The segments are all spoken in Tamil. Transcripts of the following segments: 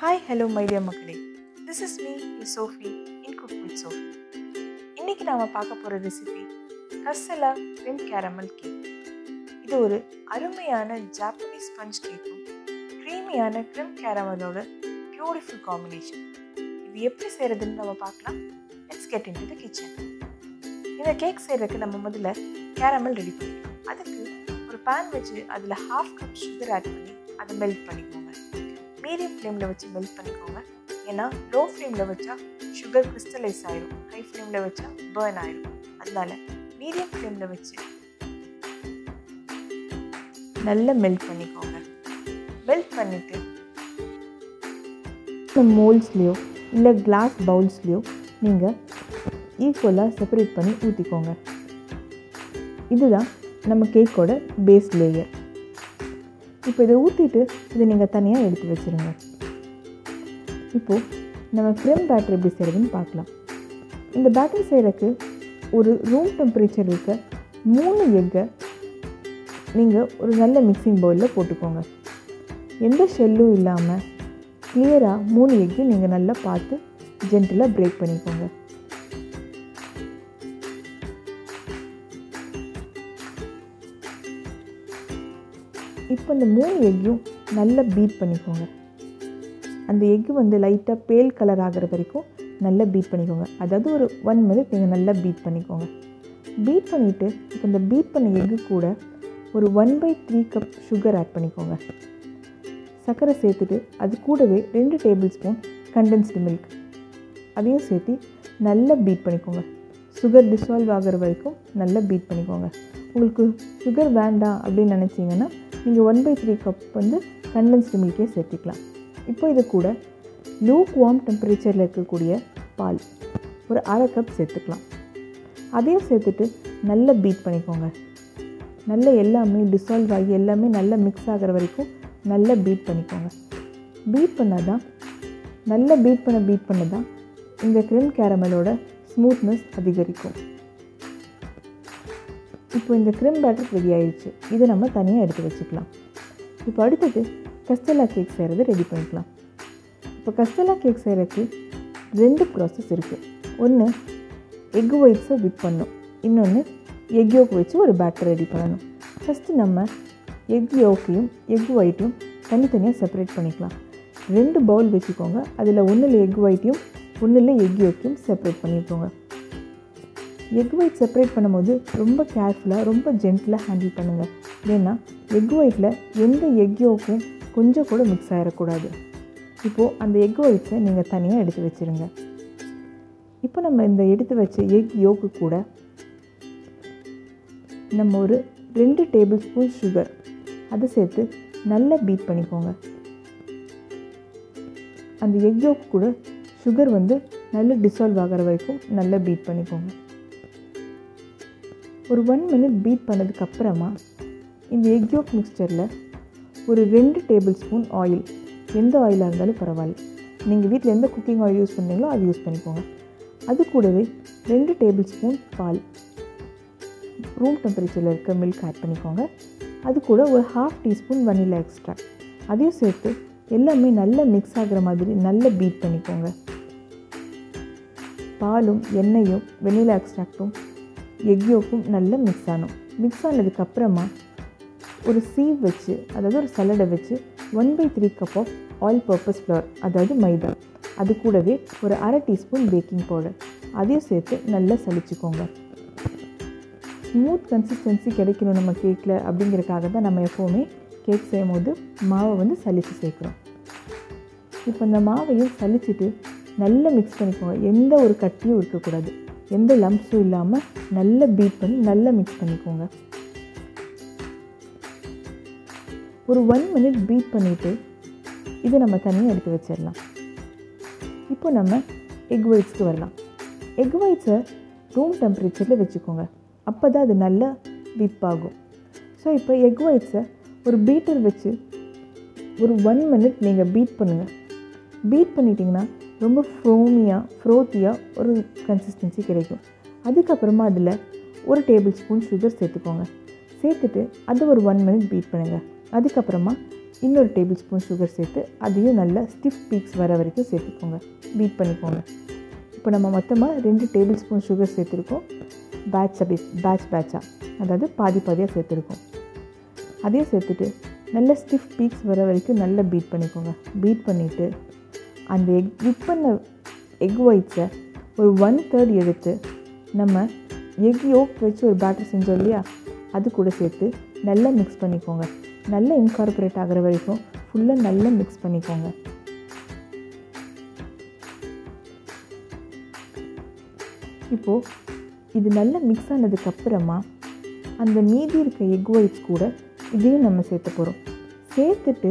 ஹாய் ஹலோ மைடியா மக்களே. This is me Sophie in cook with Sophie இன்னைக்கு நாம் பார்க்க போகிற ரெசிபி கசலா கிரீம் கேரமல் கேக் இது ஒரு அருமையான ஜாப்பனீஸ் ஸ்பஞ்ச் கேக்கும் க்ரீமியான க்ரிம் கேரமலோட பியூட்டிஃபுல் காம்பினேஷன் இது எப்படி செய்கிறதுன்னு நம்ம பார்க்கலாம். Let's get into the kitchen இந்த கேக் செய்கிறதுக்கு நம்ம முதல்ல கேரமல் ரெடி பண்ணிக்கலாம் அதுக்கு ஒரு பேன் வச்சு அதில் ஹாஃப் கப் சுகர் ஆட் பண்ணி அதை மெல்ட் பண்ணிக்கோங்க. மீடியம் ஃப்ளேமில் வச்சு மெல்ட் பண்ணிக்கோங்க. ஏன்னா லோ ஃப்ளேமில் வச்சா சுகர் கிறிஸ்டலைஸ் ஆயிடும் ஹை ஃப்ளேமில் வச்சா பேர்ன் ஆயிடும் அதனால மீடியம் ஃப்ளேமில் வச்சு நல்லா மெல்ட் பண்ணிக்கோங்க. மெல்ட் பண்ணிவிட்டு மோல்ஸ்லேயோ இல்லை கிளாஸ் பவுல்ஸ்லேயோ நீங்கள் ஈக்குவலாக செப்பரேட் பண்ணி ஊற்றிக்கோங்க இதுதான் நம்ம கேக்கோட பேஸ் லேயர் இப்போ இதை ஊற்றிட்டு இதை நீங்கள் தனியாக எடுத்து வச்சுருங்க. இப்போது நம்ம ஃப்ரேம் பேட்டரி எப்படி செய்கிறதுன்னு பார்க்கலாம். இந்த பேட்டரி செய்கிறதுக்கு ஒரு ரூம் டெம்பரேச்சர் இருக்க மூணு எக்கை நீங்கள் ஒரு நல்ல மிக்சிங் பவுலில் போட்டுக்கோங்க. எந்த ஷெல்லும் இல்லாமல் கிளியராக மூணு எக்கு நீங்கள் நல்லா பார்த்து ஜென்டிலாக பிரேக் பண்ணிக்கோங்க. இப்போ இந்த மூணு எக்கையும் நல்லா பீட் பண்ணிக்கோங்க. அந்த எக்கு வந்து லைட்டாக பேல் கலர் ஆகிற வரைக்கும் நல்லா பீட் பண்ணிக்கோங்க. அதாவது ஒரு ஒன் மினிட் நீங்கள் நல்லா பீட் பண்ணிக்கோங்க. பீட் பண்ணிவிட்டு இப்போ இந்த பீட் பண்ண எக்கு கூட ஒரு one by three cup sugar add பண்ணிக்கோங்க. சர்க்கரை சேர்த்துட்டு அது கூடவே ரெண்டு டேபிள் ஸ்பூன் கண்டென்ஸ்டு மில்க் அதையும் சேர்த்து நல்லா பீட் பண்ணிக்கோங்க. சுகர் டிசால்வ் ஆகிற வரைக்கும் நல்லா பீட் பண்ணிக்கோங்க. உங்களுக்கு சுகர் வேண்டாம் அப்படின்னு நினச்சிங்கன்னா நீங்கள் ஒன் பை த்ரீ கப் வந்து கண்டென்ஸ்டு மில்கே சேர்த்துக்கலாம். இப்போ இது கூட லூக் வார்ம் டெம்பரேச்சரில் இருக்கக்கூடிய பால் ஒரு அரை கப் சேர்த்துக்கலாம். அதையும் சேர்த்துட்டு நல்லா பீட் பண்ணிக்கோங்க. நல்ல எல்லாமே டிசால்வ் ஆகி எல்லாமே நல்லா மிக்ஸ் ஆகிற வரைக்கும் நல்லா பீட் பண்ணிக்கோங்க. பீட் பண்ணால் தான் நல்லா பீட் பண்ண பீட் பண்ண தான் இந்த க்ரீம் கேரமலோட ஸ்மூத்னஸ் அதிகரிக்கும். இப்போ இந்த க்ரீம் பேட்டர் ரெடி ஆயிடுச்சு. இதை நம்ம தனியாக எடுத்து வச்சுக்கலாம். இப்போ அடுத்தது கஸ்டலா கேக் செய்கிறது ரெடி பண்ணிக்கலாம். இப்போ கஸ்டலா கேக் செய்கிறதுக்கு ரெண்டு ப்ராசஸ் இருக்குது ஒன்று எக் ஒயிட்ஸை விட் பண்ணும் இன்னொன்று எக் யோக் வச்சு ஒரு பேட்டர் ரெடி பண்ணணும். ஃபஸ்ட்டு நம்ம எக் யோக்கையும் எக் ஒயிட்டையும் தனித்தனியாக செப்பரேட் பண்ணிக்கலாம். ரெண்டு பவுல் வச்சுக்கோங்க. அதில் ஒன்றில் எக் ஒயிட்டையும் ஒன்றில் எக் யோக்கையும் செப்பரேட் பண்ணிக்கோங்க. எக் ஒயிட் செப்பரேட் பண்ணும்போது ரொம்ப கேர்ஃபுல்லாக ரொம்ப ஜென்டிலாக ஹேண்டில் பண்ணுங்கள் ஏன்னா எக் ஒயிட்டில் எந்த எக் யோக்கும் கொஞ்சம் கூட மிக்ஸ் ஆகிடக்கூடாது இப்போது அந்த எக் ஒயிட்ஸை நீங்கள் தனியாக எடுத்து வச்சுருங்க. இப்போ நம்ம இந்த எடுத்து வச்ச எக் யோக்கு கூட நம்ம ஒரு ரெண்டு டேபிள் ஸ்பூன் சுகர் அதை சேர்த்து நல்லா பீட் பண்ணிக்கோங்க. அந்த எக் யோக்கு கூட சுகர் வந்து நல்லா டிசால்வ் ஆகிற வரைக்கும் நல்லா பீட் பண்ணிக்கோங்க. ஒரு ஒன் மினிட் பீட் பண்ணதுக்கப்புறமா இந்த எக் யோக் மிக்சரில் ஒரு ரெண்டு டேபிள் ஸ்பூன் ஆயில் எந்த ஆயிலாக இருந்தாலும் பரவாயில்ல. நீங்கள் வீட்டில் எந்த குக்கிங் ஆயில் யூஸ் பண்ணீங்களோ அது யூஸ் பண்ணிக்கோங்க. அது கூடவே ரெண்டு டேபிள் ஸ்பூன் பால் ரூம் டெம்பரேச்சரில் இருக்க மில்க் ஆட் பண்ணிக்கோங்க. அது கூட ஒரு ஹாஃப் டீஸ்பூன் வனிலா எக்ஸ்ட்ரா அதையும் சேர்த்து எல்லாமே நல்லா மிக்ஸ் ஆகிற மாதிரி நல்லா பீட் பண்ணிக்கோங்க. பாலும் எண்ணெயும் வெனிலா எக்ஸ்ட்ராக்டும் எக்யோக்கும் நல்லா மிக்ஸ் ஆகணும். மிக்ஸ் ஆனதுக்கப்புறமா ஒரு சீவ் வச்சு அதாவது ஒரு சலடை வச்சு one by three cup of all purpose flour அதாவது மைதா. அது கூடவே ஒரு அரை டீஸ்பூன் பேக்கிங் பவுடர் அதையும் சேர்த்து நல்லா சலிச்சுக்கோங்க ஸ்மூத் கன்சிஸ்டன்சி கிடைக்கணும் நம்ம கேக்கில் அப்படிங்கிறதுக்காக தான் நம்ம எப்போவுமே கேக் செய்யும் போது மாவை வந்து சலித்து சேர்க்குறோம். இப்போ இந்த மாவையும் சலிச்சுட்டு நல்லா மிக்ஸ் பண்ணிக்கோங்க எந்த ஒரு கட்டியும் இருக்கக்கூடாது. எந்த லம்ப்ஸும் இல்லாமல் நல்லா பீட் பண்ணி நல்லா மிக்ஸ் பண்ணிக்கோங்க. ஒரு ஒன் மினிட் பீட் பண்ணிவிட்டு இதை நம்ம தனியாக எடுத்து வச்சிடலாம். இப்போ நம்ம எக் ஒயிட்ஸ்க்கு வரலாம். எக் ஒயிட்ஸை ரூம் டெம்பரேச்சரில் வச்சுக்கோங்க. அப்போ தான் அது நல்லா விப் ஆகும். ஸோ இப்போ எக் ஒயிட்ஸை ஒரு பீட்டர் வச்சு ஒரு ஒன் மினிட் நீங்கள் பீட் பண்ணுங்கள் பீட் பண்ணிட்டீங்கன்னா ரொம்ப ஃப்ரோமியாக ஃப்ரோத்தியாக ஒரு கன்சிஸ்டன்சி கிடைக்கும். அதுக்கப்புறமா அதில் ஒரு டேபிள் ஸ்பூன் சுகர் சேர்த்துக்கோங்க. சேர்த்துட்டு அதை ஒரு ஒன் மினிட் பீட் பண்ணுங்கள் அதுக்கப்புறமா இன்னொரு டேபிள் ஸ்பூன் சுகர் சேர்த்து அதையும் நல்லா ஸ்டிஃப் பீக்ஸ் வர வரைக்கும் சேர்த்துக்கோங்க. பீட் பண்ணிக்கோங்க. இப்போ நம்ம மொத்தமாக ரெண்டு டேபிள் ஸ்பூன் சுகர் சேர்த்துருக்கோம். பேட்ச் அப்படி பேட்ச் பேட்சாக அதாவது பாதி பாதியாக சேர்த்துருக்கோம். அதையும் சேர்த்துட்டு நல்ல ஸ்டிஃப் பீக்ஸ் வர வரைக்கும் நல்லா பீட் பண்ணிக்கோங்க. பீட் பண்ணிவிட்டு அந்த எக் விப் பண்ண எக் ஒயிட்ஸை ஒரு ஒன் தேர்ட் எடுத்து நம்ம எக் யோக் வச்சு ஒரு பேட்டர் செஞ்சோம் இல்லையா? அது கூட சேர்த்து நல்லா மிக்ஸ் பண்ணிக்கோங்க. நல்லா இன்கார்பரேட் ஆகிற வரைக்கும் ஃபுல்லாக நல்லா மிக்ஸ் பண்ணிக்கோங்க. இப்போது இது நல்லா மிக்ஸ் ஆனதுக்கப்புறமா அந்த மீதி இருக்க எக் ஒயிட்ஸ் கூட இதையும் நம்ம சேர்த்து போகிறோம் சேர்த்துட்டு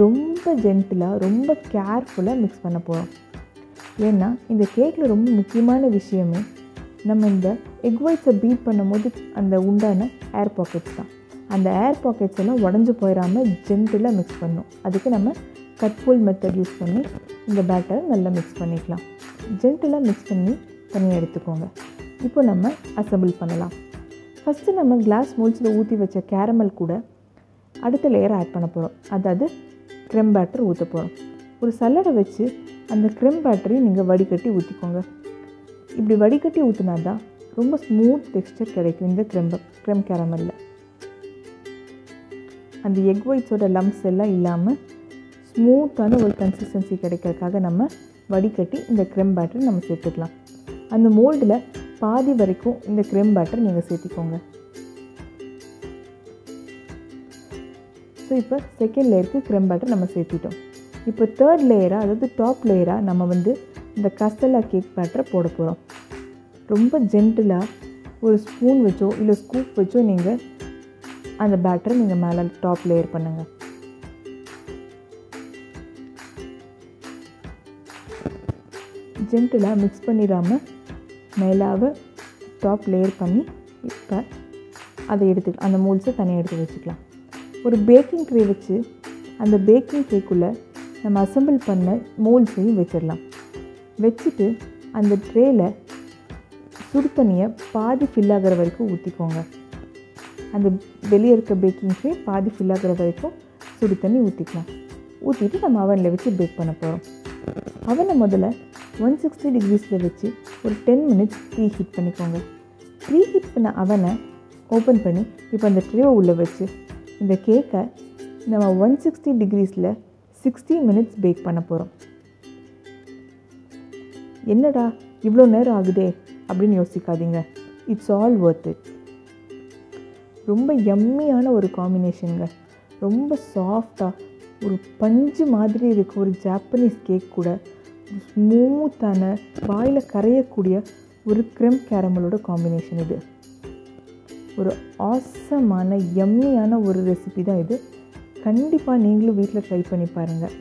ரொம்ப ஜென்டிலாக ரொம்ப கேர்ஃபுல்லாக மிக்ஸ் பண்ண போகிறோம் ஏன்னா இந்த கேக்கில் ரொம்ப முக்கியமான விஷயமே நம்ம இந்த எக் ஒயிட்ஸை பீட் பண்ணும்போது அந்த உண்டான ஏர் பாக்கெட்ஸ் தான். அந்த ஏர் பாக்கெட்ஸ் எல்லாம் உடஞ்சி போயிடாமல் ஜென்டிலாக மிக்ஸ் பண்ணணும். அதுக்கு நம்ம கட்ஃபுல் மெத்தட் யூஸ் பண்ணி இந்த பேட்டரை நல்லா மிக்ஸ் பண்ணிக்கலாம். ஜென்டிலாக மிக்ஸ் பண்ணி தனியாக எடுத்துக்கோங்க. இப்போ நம்ம அசம்பிள் பண்ணலாம். ஃபஸ்ட்டு நம்ம கிளாஸ் மோல்ஸில் ஊற்றி வச்ச கேரமல் கூட அடுத்த லேயரை ஆட் பண்ண போகிறோம் அதாவது க்ரெம் பேட்டர் ஊற்ற போகிறோம் ஒரு சல்லடை வச்சு அந்த க்ரெம் பேட்டரையும் நீங்கள் வடிகட்டி ஊற்றிக்கோங்க இப்படி வடிகட்டி ஊற்றினா தான் ரொம்ப ஸ்மூத் டெக்ஸ்டர் கிடைக்கும் இந்த க்ரெம் க்ரெம் கேரமலில் அந்த எக் ஒயிட்ஸோட லம்ஸ் எல்லாம் இல்லாமல் ஸ்மூத்தான ஒரு கன்சிஸ்டன்சி கிடைக்கிறதுக்காக நம்ம வடிகட்டி இந்த க்ரெம் பேட்டர் நம்ம சேர்த்துக்கலாம். அந்த மோல்டில் பாதி வரைக்கும் இந்த க்ரெம் பேட்டர் நீங்கள் சேர்த்திக்கோங்க. ஸோ இப்போ செகண்ட் லேயருக்கு க்ரெம் பேட்டர் நம்ம சேர்த்திட்டோம். இப்போ தேர்ட் லேயராக அதாவது டாப் லேயராக நம்ம வந்து இந்த கஸ்டலா கேக் பேட்டரை போட போகிறோம் ரொம்ப ஜென்டிலாக ஒரு ஸ்பூன் வச்சோ இல்லை ஸ்கூப் வச்சோ நீங்கள் அந்த பேட்டரை நீங்கள் மேலே டாப் லேயர் பண்ணுங்கள் ஜென்டிலாக மிக்ஸ் பண்ணிடாமல் மேலாக டாப் லேயர் பண்ணி இப்போ அதை எடுத்து அந்த மூல்ஸை தனியாக எடுத்து வச்சுக்கலாம். ஒரு பேக்கிங் ட்ரே வச்சு அந்த பேக்கிங் ட்ரேக்குள்ளே நம்ம அசம்பிள் பண்ண மோல்ஸையும் வச்சிடலாம். வச்சுட்டு அந்த ட்ரேயில் சுடு தண்ணியை பாதி ஃபில் ஆகிற வரைக்கும் ஊற்றிக்கோங்க அந்த வெளியே இருக்க பேக்கிங் ட்ரே பாதி ஃபில் ஆகிற வரைக்கும் சுடு தண்ணி ஊற்றிக்கலாம் ஊற்றிட்டு நம்ம அவனில் வச்சு பேக் பண்ண போகிறோம் அவனை முதல்ல ஒன் சிக்ஸ்டி டிகிரிஸில் வச்சு ஒரு டென் மினிட்ஸ் ப்ரீ ஹீட் பண்ணிக்கோங்க. ப்ரீ ஹீட் பண்ண அவனை ஓப்பன் பண்ணி இப்போ அந்த ட்ரேவை உள்ளே வச்சு இந்த கேக்கை நம்ம ஒன் சிக்ஸ்டி டிகிரிஸில் சிக்ஸ்டி மினிட்ஸ் பேக் பண்ண போகிறோம் என்னடா இவ்வளோ நேரம் ஆகுதே அப்படின்னு யோசிக்காதீங்க. இட்ஸ் ஆல் ஒர்த் இட் ரொம்ப எம்மியான ஒரு காம்பினேஷனுங்க ரொம்ப சாஃப்டாக ஒரு பஞ்சு மாதிரி இருக்க ஒரு ஜாப்பனீஸ் கேக் கூட ஸ்மூத்தான வாயில் கரையக்கூடிய ஒரு க்ரெம் கேரமலோட காம்பினேஷன் இது. ஒரு ஆசமான எம்மியான ஒரு ரெசிபி தான் இது. கண்டிப்பாக நீங்களும் வீட்டில் ட்ரை பண்ணி பாருங்கள்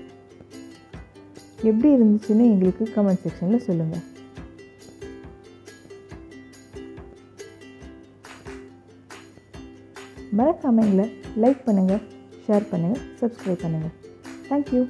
எப்படி இருந்துச்சுன்னு எங்களுக்கு கமெண்ட் செக்ஷனில் சொல்லுங்கள் மறக்காமல் எங்களை லைக் பண்ணுங்கள் ஷேர் பண்ணுங்கள் சப்ஸ்கிரைப் பண்ணுங்கள் தேங்க்யூ